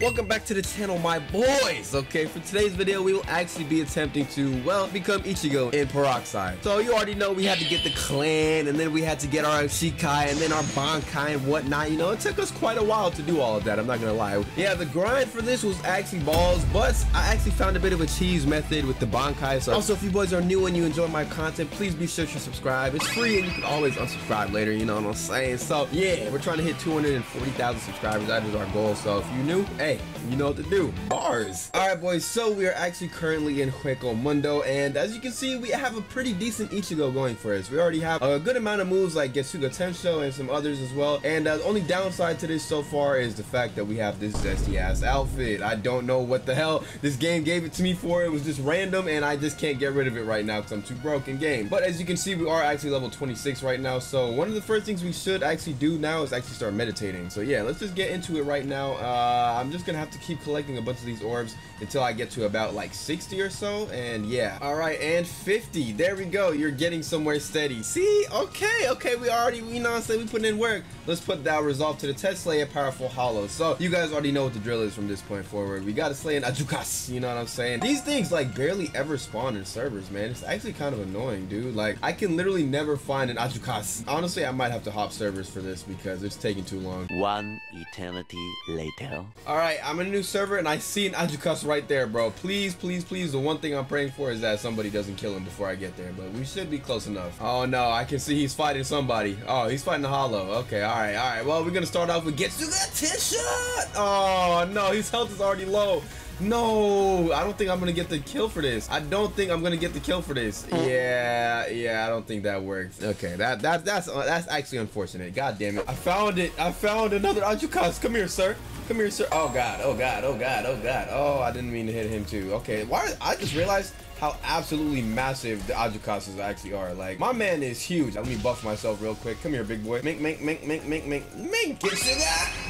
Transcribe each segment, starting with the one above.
Welcome back to the channel, my boys. Okay, for today's video, we will actually be attempting to, well, become Ichigo in Peroxide. So you already know we had to get the clan, and then we had to get our Shikai, and then our Bankai and whatnot. You know, it took us quite a while to do all of that, I'm not gonna lie. Yeah, the grind for this was actually balls, but I actually found a bit of a cheese method with the Bankai. So also, if you boys are new and you enjoy my content, please be sure to subscribe. It's free, and you can always unsubscribe later, you know what I'm saying? So yeah, we're trying to hit 240,000 subscribers. That is our goal. So if you're new, hey, you know what to do. Bars. All right, boys. So we are actually currently in Hueco Mundo, and as you can see, we have a pretty decent Ichigo going for us. We already have a good amount of moves like Getsuga Tensho and some others as well. And uh, the only downside to this so far is the fact that we have this zesty ass outfit. I don't know what the hell this game gave it to me for. It was just random, and I just can't get rid of it right now because I'm too broken game. But as you can see, we are actually level 26 right now. So one of the first things we should actually do now is actually start meditating. So yeah, let's just get into it right now. Uh, I'm just gonna have to keep collecting a bunch of these orbs until I get to about like 60 or so. And yeah. All right. And 50. There we go. You're getting somewhere steady. See? Okay. Okay. We already, you know what I'm saying? We put in work. Let's put that resolve to the test slay a powerful hollow. So you guys already know what the drill is from this point forward. We got to slay an Adjuchas. You know what I'm saying? These things like barely ever spawn in servers, man. It's actually kind of annoying, dude. Like I can literally never find an Adjuchas. Honestly, I might have to hop servers for this because it's taking too long. One eternity later. All right. I'm in a new server and I see an Adjuchas right there, bro. Please, please, please. The one thing I'm praying for is that somebody doesn't kill him before I get there, but we should be close enough. Oh no, I can see he's fighting somebody. Oh, he's fighting the hollow. Okay, all right, all right. Well, we're gonna start off with Getsuga Tensho. Oh no, his health is already low. No, I don't think I'm gonna get the kill for this. I don't think I'm gonna get the kill for this. Yeah, yeah, I don't think that works. Okay, that that that's uh, that's actually unfortunate. God damn it! I found it. I found another Adjuchas. Come here, sir. Come here, sir. Oh god. Oh god. Oh god. Oh god. Oh, I didn't mean to hit him too. Okay, why? I just realized how absolutely massive the Adjuchases actually are. Like, my man is huge. Let me buff myself real quick. Come here, big boy. Mink, mink, mink, mink, mink, mink, mink. Get to that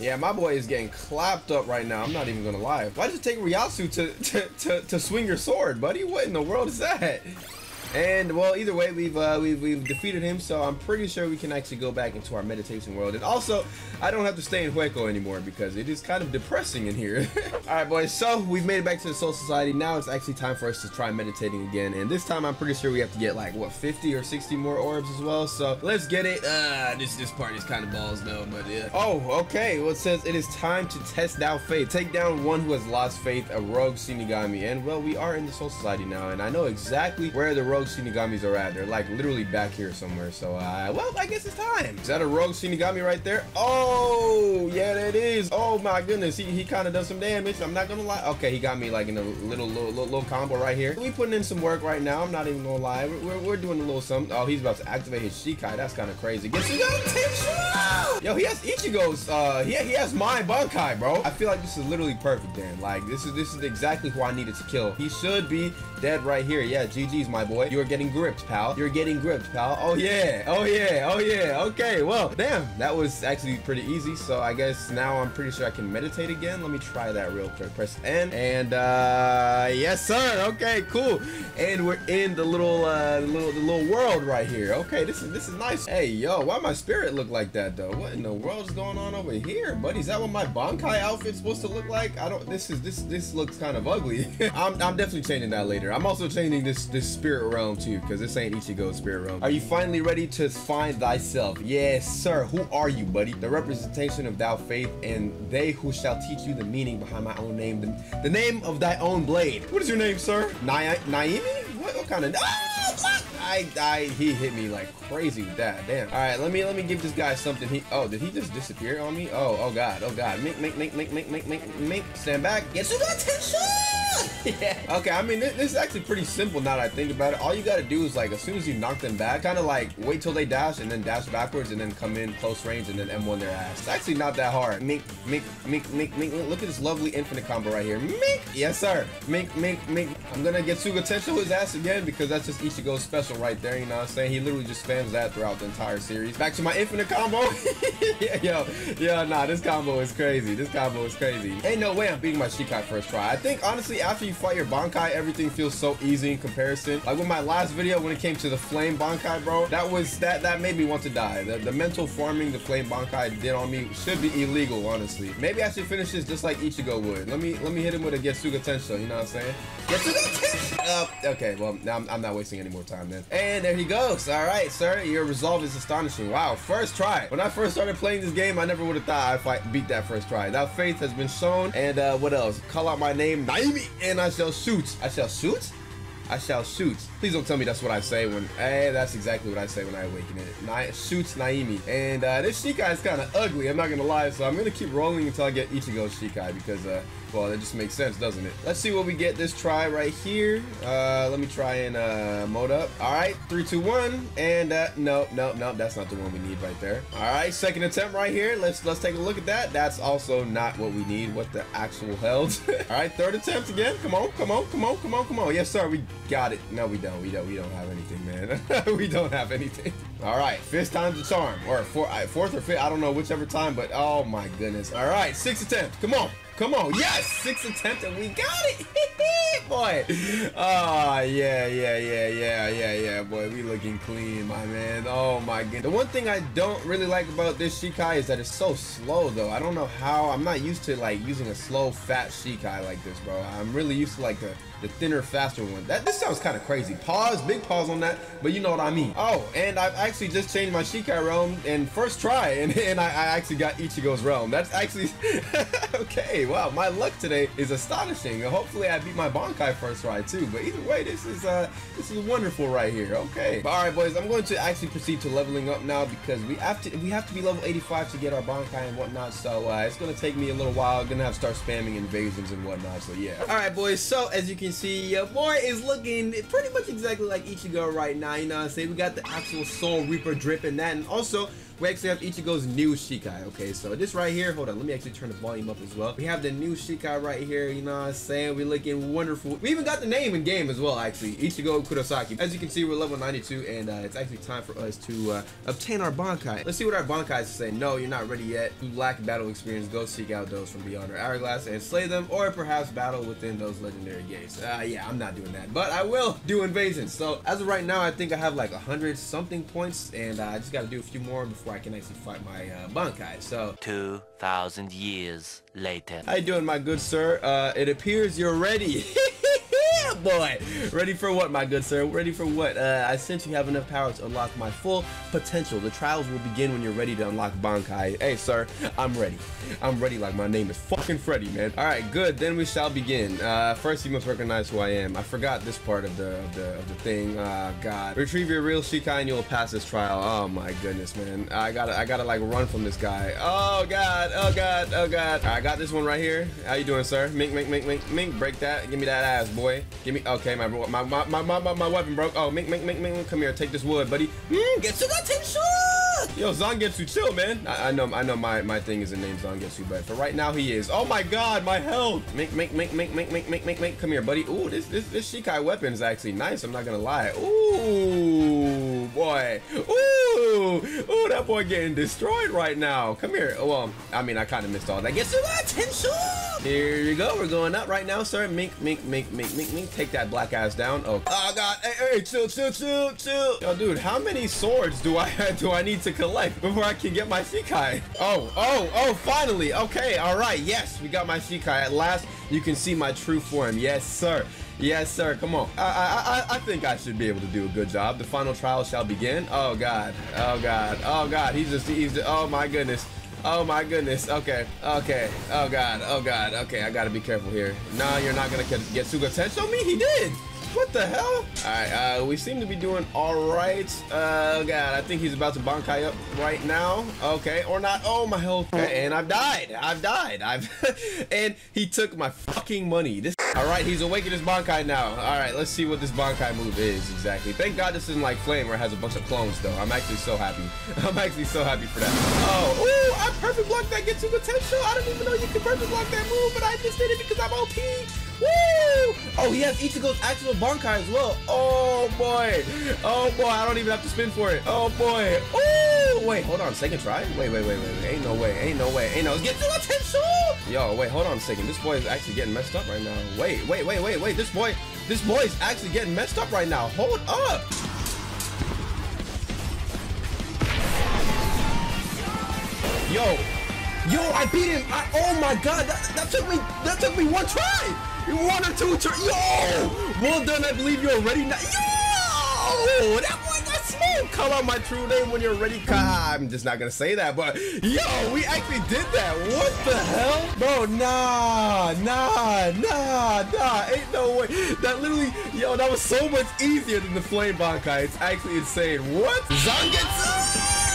Yeah, my boy is getting clapped up right now. I'm not even gonna lie. Why did it take Ryasu to, to, to, to swing your sword, buddy? What in the world is that? And well, either way, we've uh, we've we've defeated him, so I'm pretty sure we can actually go back into our meditation world. And also, I don't have to stay in Hueco anymore because it is kind of depressing in here. All right, boys. So we've made it back to the Soul Society. Now it's actually time for us to try meditating again. And this time, I'm pretty sure we have to get like what 50 or 60 more orbs as well. So let's get it. Uh, this this part is kind of balls though, but yeah. Oh, okay. Well, it says it is time to test thou faith. Take down one who has lost faith, a rogue Shinigami. And well, we are in the Soul Society now, and I know exactly where the rogue Shinigamis are at. They're like literally back here somewhere. So, uh, well, I guess it's time. Is that a rogue Shinigami right there? Oh, yeah, that is. Oh my goodness, he, he kind of does some damage. I'm not gonna lie. Okay, he got me like in a little little little, little combo right here. We putting in some work right now. I'm not even gonna lie. We're, we're, we're doing a little something. Oh, he's about to activate his Shikai. That's kind of crazy. Get! Yo, he has Ichigo's. Uh, he he has my Bankai, bro. I feel like this is literally perfect, then. Like this is this is exactly who I needed to kill. He should be dead right here. Yeah, GG's, my boy. You are getting gripped, pal. You're getting gripped, pal. Oh yeah. Oh yeah. Oh yeah. Okay. Well, damn. That was actually pretty easy. So I guess now I'm pretty sure I can meditate again. Let me try that real quick. Press N and uh yes, sir. Okay, cool. And we're in the little uh the little the little world right here. Okay, this is this is nice. Hey, yo, why my spirit look like that though? What in the world is going on over here, buddy? Is that what my Bankai outfit's supposed to look like? I don't. This is this this looks kind of ugly. I'm I'm definitely changing that later. I'm also changing this this spirit realm too, because this ain't Ichigo's spirit realm. Are you finally ready to find thyself? Yes, sir. Who are you, buddy? The representation of thou faith, and they who shall teach you the meaning behind my own name, the, the name of thy own blade. What is your name, sir? Na Naimi? What, what kind of? Ah, I, I, he hit me like crazy with that. Damn. All right, let me let me give this guy something. He, oh, did he just disappear on me? Oh, oh god, oh god. Mink, mink, mink, mink, mink, mink, mink, mink. Stand back. Yes, you got attention. yeah. Okay, I mean, this, this, is actually pretty simple now that I think about it. All you gotta do is like, as soon as you knock them back, kind of like wait till they dash and then dash backwards and then come in close range and then M1 their ass. It's actually not that hard. Mink, mink, mink, mink, mink. Look at this lovely infinite combo right here. Mink. Yes, sir. Mink, mink, mink. I'm gonna Getsuga his ass again because that's just Ichigo's special right there, you know what I'm saying? He literally just spams that throughout the entire series. Back to my infinite combo. yo, yo, nah, this combo is crazy. This combo is crazy. Ain't no way I'm beating my Shikai first try. I think, honestly, after you fight your Bankai, everything feels so easy in comparison. Like with my last video, when it came to the Flame Bankai, bro, that was, that that made me want to die. The, the mental farming the Flame Bankai did on me should be illegal, honestly. Maybe I should finish this just like Ichigo would. Let me, let me hit him with a Getsuga Tensho, you know what I'm saying? Getsuga! Uh, okay, well, now I'm, I'm not wasting any more time then. And there he goes. All right, sir, your resolve is astonishing. Wow, first try. When I first started playing this game, I never would have thought I'd beat that first try. That faith has been shown. And uh, what else? Call out my name, Naimi, and I shall shoot. I shall shoot? I shall shoot. Please don't tell me that's what I say when. Hey, that's exactly what I say when I awaken it. Na shoots Naimi. And uh, this Shikai is kind of ugly, I'm not gonna lie. So I'm gonna keep rolling until I get Ichigo's Shikai because, uh, well, it just makes sense, doesn't it? Let's see what we get this try right here. Uh, let me try and uh, mode up. All right, three, two, one, and uh, no, no, no, that's not the one we need right there. All right, second attempt right here. Let's let's take a look at that. That's also not what we need. What the actual hell? All right, third attempt again. Come on, come on, come on, come on, come on. Yes, sir. We got it. No, we don't. We don't. We don't have anything, man. we don't have anything. All right, fifth time's the charm, or four, uh, fourth or fifth. I don't know whichever time, but oh my goodness. All right, sixth attempt. Come on. Come on, yes, six attempt and we got it, boy. Oh yeah, yeah, yeah, yeah, yeah, yeah, boy. We looking clean, my man. Oh my god. The one thing I don't really like about this Shikai is that it's so slow, though. I don't know how. I'm not used to like using a slow, fat Shikai like this, bro. I'm really used to like the the thinner, faster one. That this sounds kind of crazy. Pause, big pause on that, but you know what I mean. Oh, and I've actually just changed my Shikai realm and first try, and, and I, I actually got Ichigo's realm. That's actually okay. Wow, my luck today is astonishing. Hopefully, I beat my Bankai first ride too. But either way, this is uh this is wonderful right here. Okay. But, all right, boys, I'm going to actually proceed to leveling up now because we have to we have to be level 85 to get our Bankai and whatnot. So uh, it's gonna take me a little while. I'm gonna have to start spamming invasions and whatnot. So yeah. All right, boys. So as you can see, your boy is looking pretty much exactly like Ichigo right now. You know what I'm saying? We got the actual Soul Reaper drip in that, and also we actually have Ichigo's new Shikai. Okay, so this right here, hold on, let me actually turn the volume up as well. We have the new Shikai right here, you know what I'm saying? We're looking wonderful. We even got the name in game as well, actually. Ichigo Kurosaki. As you can see, we're level 92, and uh, it's actually time for us to uh, obtain our Bankai. Let's see what our Bankai is saying. No, you're not ready yet. You lack battle experience. Go seek out those from beyond our hourglass and slay them, or perhaps battle within those legendary gates. Uh, yeah, I'm not doing that, but I will do invasions. So as of right now, I think I have like 100 something points, and uh, I just got to do a few more before before I can actually fight my uh, Bankai. So 2,000 years later. How you doing, my good sir? Uh, it appears you're ready. boy. Ready for what, my good sir? Ready for what? Uh, I sense you have enough power to unlock my full potential. The trials will begin when you're ready to unlock Bankai. Hey, sir, I'm ready. I'm ready like my name is fucking Freddy, man. All right, good. Then we shall begin. Uh, first, you must recognize who I am. I forgot this part of the of the, of the thing. Uh, God. Retrieve your real Shikai and you'll pass this trial. Oh, my goodness, man. I gotta, I gotta, like, run from this guy. Oh, God. Oh, God. Oh, God. I got this one right here. How you doing, sir? Mink, mink, mink, mink, mink. Break that. Give me that ass, boy. Give me, okay, my my my my my, my, weapon broke. Oh, mink, mink, mink, mink, come here, take this wood, buddy. Mm, get the attention. Yo, Zangetsu, chill, man. I, I, know, I know my, my thing isn't named Zangetsu, but for right now he is. Oh my god, my health. Mink, mink, mink, mink, mink, mink, mink, mink, mink. Come here, buddy. Ooh, this, this, this Shikai weapon is actually nice, I'm not gonna lie. Ooh, boy. Ooh, ooh, that boy getting destroyed right now. Come here. Well, I mean, I kind of missed all that. Get to the attention. Here you go. We're going up right now, sir. Mink, mink, mink, mink, mink, mink. Take that black ass down. Oh, oh god. Hey, hey, chill, chill, chill, chill. Yo, dude, how many swords do I do I need to collect before I can get my Shikai? Oh, oh, oh, finally. Okay, all right. Yes, we got my Shikai. At last, you can see my true form. Yes, sir. Yes, sir. Come on. I, I, I think I should be able to do a good job. The final trial shall begin. Oh, God. Oh, God. Oh, God. He's just, he's just, oh, my goodness. Oh my goodness. Okay. Okay. Oh god. Oh god. Okay, I gotta be careful here. No, you're not gonna get, Suga Tensho me? He did. What the hell? Alright, uh, we seem to be doing alright. Uh, God, I think he's about to Bankai up right now. Okay, or not. Oh, my health. Okay, and I've died. I've died. I've... and he took my fucking money. This... Alright, he's awakened his Bankai now. Alright, let's see what this Bankai move is exactly. Thank God this isn't like Flame where it has a bunch of clones, though. I'm actually so happy. I'm actually so happy for that. Oh, ooh, I perfect blocked that Getsuga Tensho. I didn't even know you could perfect block that move, but I just did it because I'm OP. Woo! Oh, he has Ichigo's actual Bankai as well. Oh boy. Oh boy, I don't even have to spin for it. Oh boy. Oh wait, hold on, second try. Wait, wait, wait, wait. Ain't no way. Ain't no way. Ain't no. Getsuga Tensho. Yo, wait, hold on a second. This boy is actually getting messed up right now. Wait, wait, wait, wait, wait. This boy, this boy is actually getting messed up right now. Hold up. Yo, yo, I beat him. I, oh my god, that, that took me that took me one try. One or two try. Yo, well done. I believe you're ready now. Yo, that boy got smoked. Call out my true name when you're ready. I'm just not gonna say that, but yo, we actually did that. What the hell, bro? Nah, nah, nah, nah. Ain't no way. That literally, yo, that was so much easier than the flame bankai. It's actually insane. What? Zangetsu?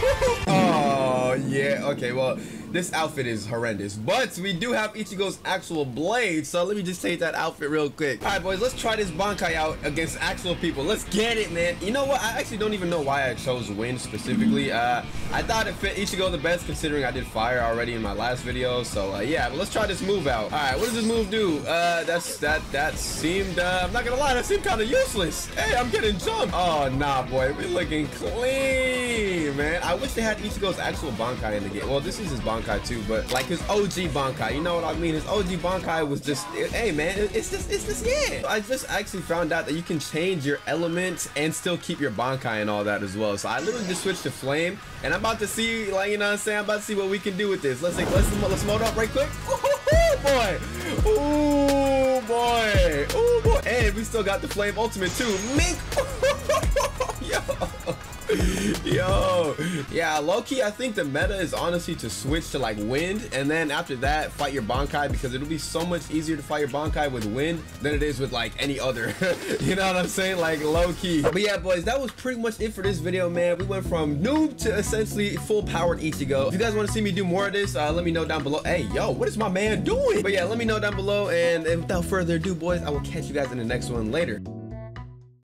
oh yeah. Okay well this outfit is horrendous but we do have ichigo's actual blade so let me just take that outfit real quick. All right boys let's try this bankai out against actual people. Let's get it man. You know what? I actually don't even know why i chose wind specifically. Uh i thought it fit ichigo the best considering i did fire already in my last video so uh, yeah but let's try this move out. All right what does this move do? Uh that's that that seemed uh, i'm not gonna lie that seemed kind of useless. Hey i'm getting jumped. Oh nah boy we're looking clean man. I wish they had Ichigo's actual Bankai in the game. Well, this is his Bankai too, but like his OG Bankai. You know what I mean? His OG Bankai was just, it, hey man, it, it's just, it's just, yeah. I just actually found out that you can change your elements and still keep your Bankai and all that as well. So I literally just switched to Flame, and I'm about to see, like, you know what I'm saying? I'm about to see what we can do with this. Let's, like, let's, let's mode up right quick. Ooh, boy. Ooh, boy. Ooh, boy. And we still got the Flame Ultimate too. Mink. Yo. Yo, yeah, low key, I think the meta is honestly to switch to like wind, and then after that, fight your Bankai because it'll be so much easier to fight your Bankai with wind than it is with like any other. you know what I'm saying? Like low key. But yeah, boys, that was pretty much it for this video, man. We went from noob to essentially full powered Ichigo. If you guys want to see me do more of this, uh, let me know down below. Hey, yo, what is my man doing? But yeah, let me know down below, and, and without further ado, boys, I will catch you guys in the next one later.